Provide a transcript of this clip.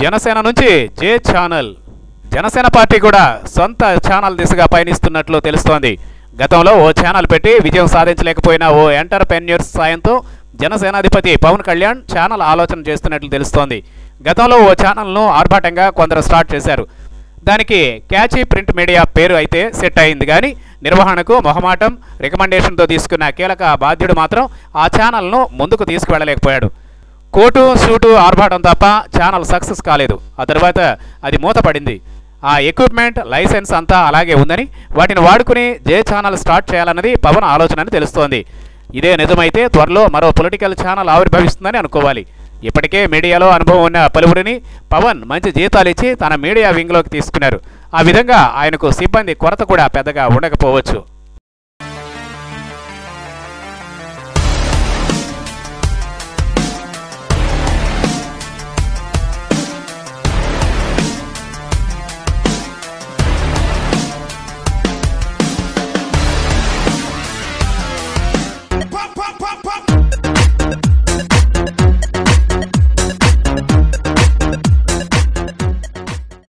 జనసేన నుంచి జే channel. Janasena party కూడా సొంత ఛానల్ దిశగా పయనిస్తున్నట్లు తెలుస్తోంది. గతంలో ఓ ఛానల్ పెట్టి విజయం సాధించలేకపోయిన ఓ ఎంటర్ప్రెన్యూర్స్ సాయంతో జనసేనాధిపతి పవన్ కళ్యాణ్ ఛానల్ ఆలోచన చేస్తున్నట్లు తెలుస్తోంది. గతంలో ఓ ఛానల్ను ఆర్భాటంగా కొందరు స్టార్ట్ చేశారు. దానికి క్యాచీ ప్రింట్ మీడియా పేరు అయితే సెట్ అయింది కానీ నిర్వహణకు మొహమాటం రికమెండేషన్తో తీసుకున్న కీలక బాధ్యుడు మాత్రం ఆ ఛానల్ను ముందుకు తీసుకువెళ్ళలేకపోయాడు. కోటు సూటు ఆర్భాటం తప్ప ఛానల్ సక్సెస్ కాలేదు. ఆ తర్వాత అది మూతపడింది. ఆ ఎక్విప్మెంట్ లైసెన్స్ అంతా అలాగే ఉందని వాటిని వాడుకుని జే ఛానల్ స్టార్ట్ చేయాలన్నది పవన్ ఆలోచన అని తెలుస్తోంది. ఇదే నిజమైతే త్వరలో మరో పొలిటికల్ ఛానల్ ఆవిర్భవిస్తుందని అనుకోవాలి. ఇప్పటికే మీడియాలో అనుభవం ఉన్న పలువురిని పవన్ మంచి జీతాలు ఇచ్చి తన మీడియా వింగ్లోకి తీసుకున్నారు. ఆ విధంగా ఆయనకు సిబ్బంది కొరత కూడా పెద్దగా ఉండకపోవచ్చు.